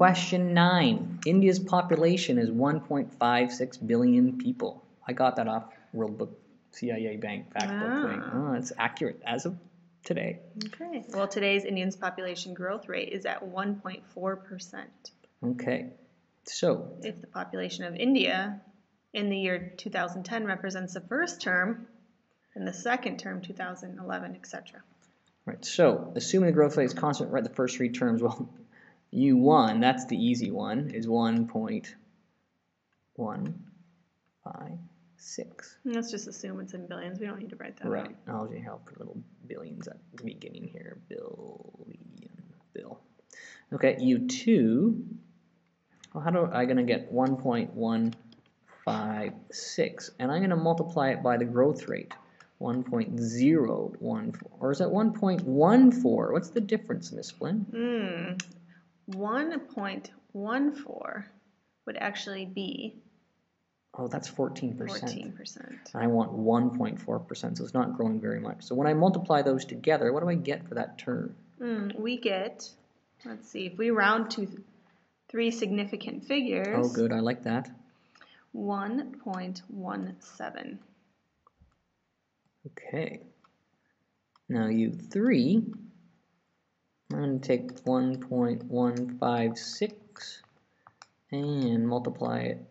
question nine. India's population is 1.56 billion people. I got that off World Book CIA Bank fact book thing. Ah. Oh, it's accurate as of today. Okay. Well, today's Indians' population growth rate is at 1.4%. Okay. So, If the population of India in the year 2010 represents the first term, and the second term, 2011, etc. right. So, assuming the growth rate is constant, right the first three terms. Well, U1, that's the easy one, is 1.156. Let's just assume it's in billions. We don't need to write that Right. I'll just help put little billions at the beginning here. Billion. Bill. Okay, U2. Well, how do I gonna get 1.156? And I'm gonna multiply it by the growth rate. 1.014. Or is that 1.14? What's the difference, Miss Flynn? Hmm. 1.14 would actually be Oh, that's 14%. 14%. I want 1.4%, so it's not growing very much. So when I multiply those together, what do I get for that term? Hmm, we get, let's see, if we round to three significant figures, Oh, good, I like that. 1.17. Okay. Now U3, I'm going to take 1.156 and multiply it.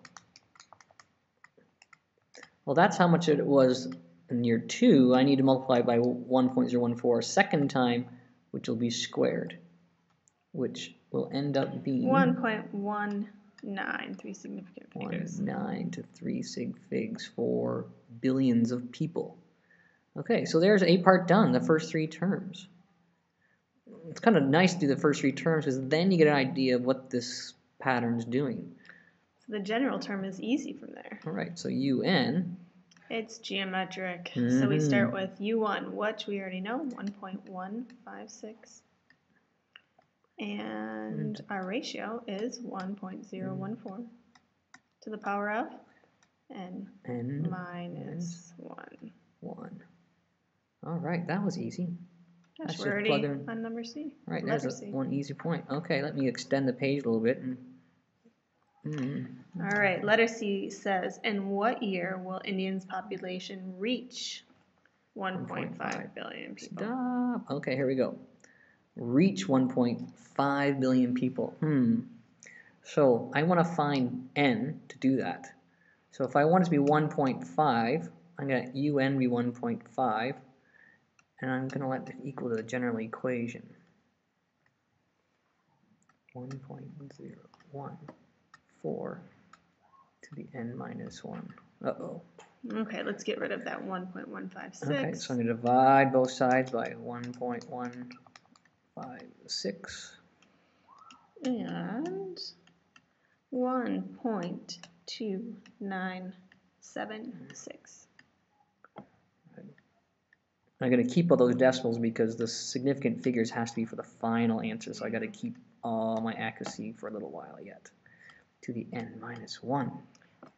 Well, that's how much it was in year 2. I need to multiply by 1.014 a second time, which will be squared, which will end up being 1.19, three significant one figures. nine to three sig figs for billions of people. Okay, so there's a part done, the first three terms. It's kind of nice to do the first three terms because then you get an idea of what this pattern's doing. So the general term is easy from there. All right, so UN, It's geometric. So we start Mhm. with U1, which we already know, 1.156. And our ratio is 1.014 to the power of n N minus 1. 1. All right, that was easy. That's we're just already plug in- on number C. Right, there's a, C. one easy point. Okay, let me extend the page a little bit. And, mm, All right, letter C says, in what year will Indians' population reach 1.5 billion people? Stop. Okay, here we go. Reach 1.5 billion people. Hmm. So I want to find n to do that. So if I want it to be 1.5, I'm going to un be 1.5, and I'm going to let it equal to the general equation. 1.014 to the n minus 1. Uh-oh. Okay, let's get rid of that 1.156. Okay, so I'm going to divide both sides by 1.156. And 1.296. I'm going to keep all those decimals because the significant figures has to be for the final answer, so I got to keep all my accuracy for a little while yet. To the n minus 1.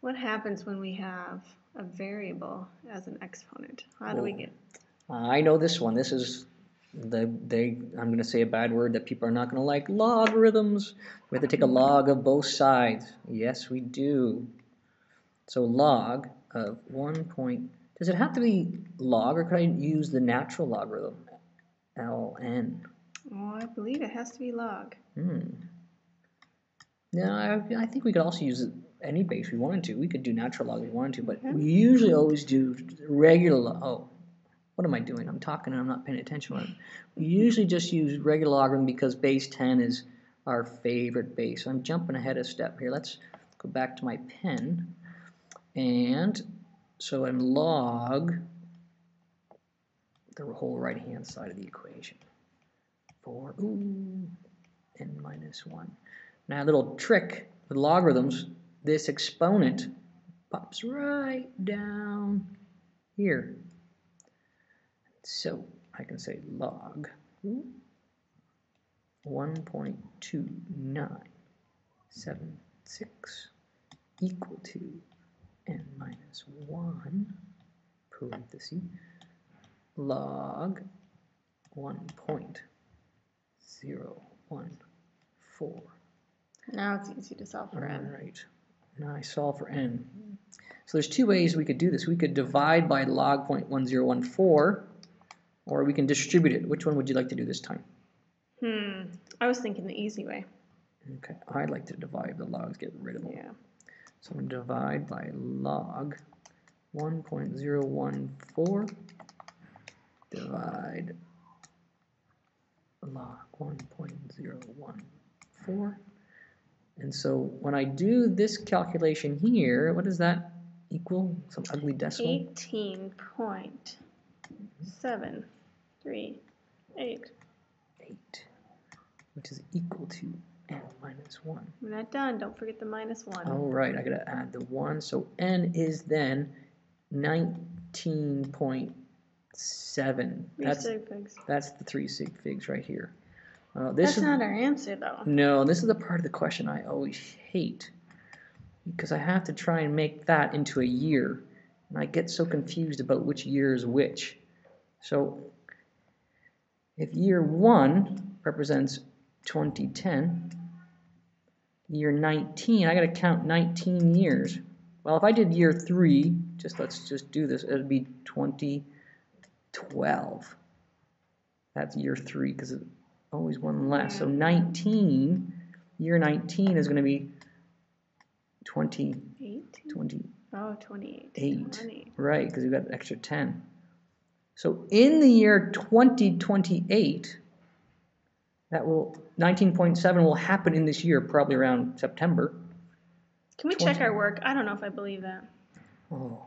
What happens when we have a variable as an exponent? How do we Oh. get? I know this one. This is the they. I'm going to say a bad word that people are not going to like. Logarithms. We have to take a log of both sides. Yes, we do. So log of one point. Does it have to be log, or could I use the natural logarithm? ln. Oh, I believe it has to be log. Hmm. No, I, I think we could also use any base we wanted to. We could do natural log if we wanted to, but Okay. we usually always do regular log. Oh, what am I doing? I'm talking and I'm not paying attention. We usually just use regular logarithm because base 10 is our favorite base. I'm jumping ahead a step here. Let's go back to my pen. And so I'm log the whole right hand side of the equation. 4, ooh, n minus 1. Now a little trick with logarithms, this exponent pops right down here. So I can say log 1.2976 equal to n minus 1 parenthesis log 1.014 Now it's easy to solve for n. right. Now I solve for n. So there's two ways we could do this. We could divide by log 0.1014, or we can distribute it. Which one would you like to do this time? Hmm. I was thinking the easy way. Okay, I'd like to divide the logs, get rid of them. Yeah. So I'm gonna divide by log 1.014 divide log 1.014 and so when I do this calculation here what does that equal? Some ugly decimal? Eighteen point seven three eight. 8 which is equal to minus 1 We're not done. Don't forget the minus one. all right I gotta add the 1 so n is then 19.7 Three that's sig figs. That's the three sig figs right here. Uh, this That's is not our answer though. no, this is the part of the question I always hate because I have to try and make that into a year, and I get so confused about which year is which. So, if year one represents 2010, year 19, I got to count 19 years. Well, if I did year three, just let's just do this, it'd be 2012. That's year three because it's always one less. So mm-hmm. 19, year 19 is going to be 20, Eighteen. 20, Oh, 28. Eight. 20. right, because we've got an extra 10. So in the year 2028, that will, 19.7 will happen in this year, probably around September. Can we check our work? I don't know if I believe that. Oh.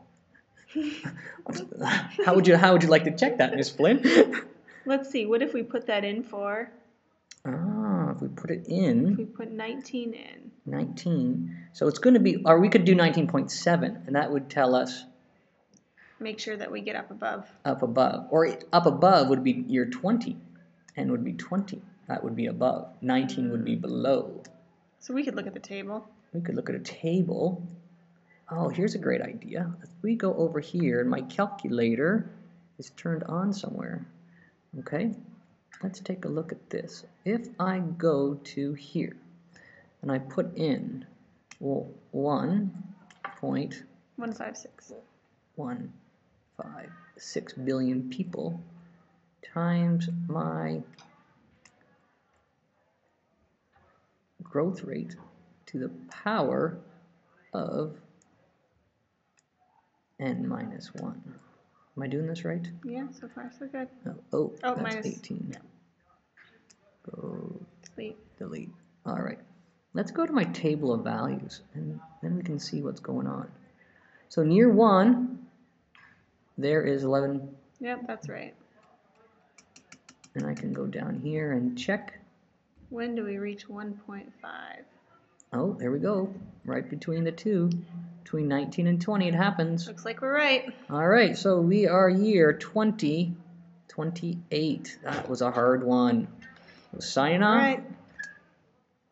how would you how would you like to check that, Miss Flynn? Let's see. What if we put that in for? ah, if we put it If in we put 19 in. 19, so it's going to be, or we could do 19.7, and that would tell us Make sure that we get up above. up above, or up above would be year 20, and would be 20. That would be above. 19 would be hmm. below. So we could look at the table. We could look at a table. Oh, here's a great idea. If we go over here, and my calculator is turned on somewhere. Okay, let's take a look at this. If I go to here, and I put in well, 1.156 156. billion people times my growth rate to the power of n minus 1. Am I doing this right? Yeah, so far so good. No. Oh, Oh, that's minus- 18. yeah. Go Delete. delete. All right. Let's go to my table of values, and then we can see what's going on. So near 1, there is 11, Yep, that's right. and I can go down here and check. When do we reach 1.5? Oh, there we go. Right between the two. Between 19 and 20, it happens. Looks like we're right. All right, so we are year 2028. That was a hard one. Signing All off. right.